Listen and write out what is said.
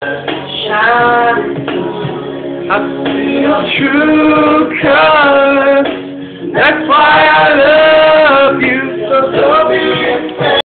Shine. I see your true colors. That's why I love you so. so